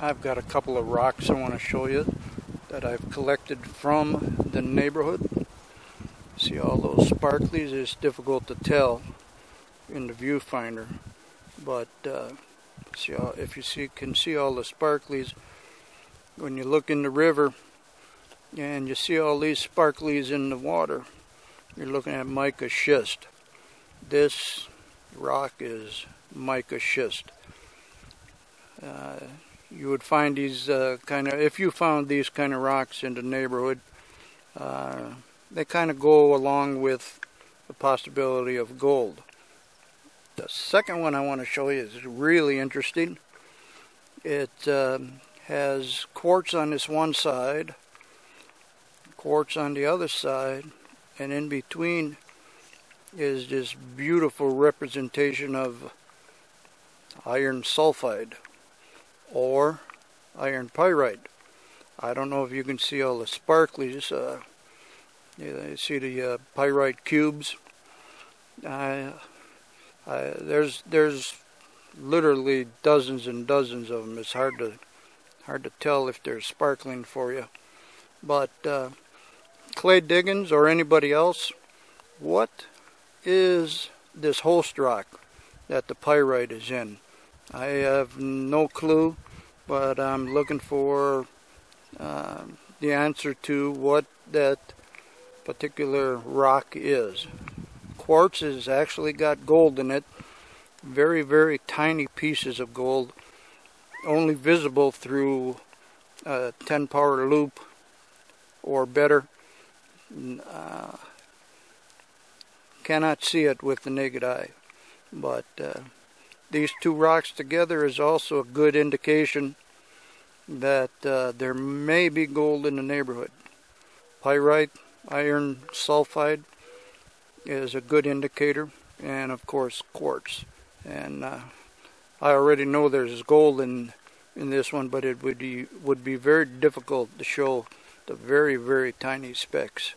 I've got a couple of rocks I want to show you that I've collected from the neighborhood. See all those sparklies? It's difficult to tell in the viewfinder, but uh, see all, if you see can see all the sparklies when you look in the river and you see all these sparklies in the water. You're looking at mica schist. This rock is mica schist. Uh, you would find these uh, kind of, if you found these kind of rocks in the neighborhood, uh, they kind of go along with the possibility of gold. The second one I want to show you is really interesting. It um, has quartz on this one side, quartz on the other side, and in between is this beautiful representation of iron sulfide or iron pyrite. I don't know if you can see all the sparklies. Uh, you see the uh, pyrite cubes. Uh, there's there's literally dozens and dozens of them. It's hard to hard to tell if they're sparkling for you. But uh, Clay Diggins or anybody else, what is this host rock that the pyrite is in? I have no clue, but I'm looking for uh, the answer to what that particular rock is. Quartz has actually got gold in it, very, very tiny pieces of gold, only visible through a 10 power loupe or better. Uh, cannot see it with the naked eye, but uh, these two rocks together is also a good indication that uh, there may be gold in the neighborhood. Pyrite, iron sulfide is a good indicator, and of course quartz. And uh, I already know there's gold in in this one, but it would be would be very difficult to show the very very tiny specks.